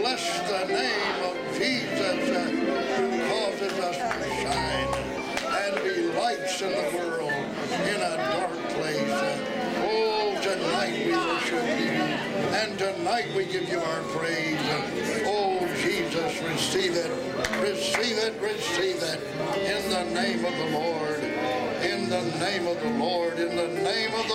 Bless the name of Jesus who causes us to shine and be lights in the world in a dark place oh, tonight we worship you. And tonight we give you our praise. Oh, Jesus, receive it. Receive it, receive it. In the name of the Lord. In the name of the Lord. In the name of the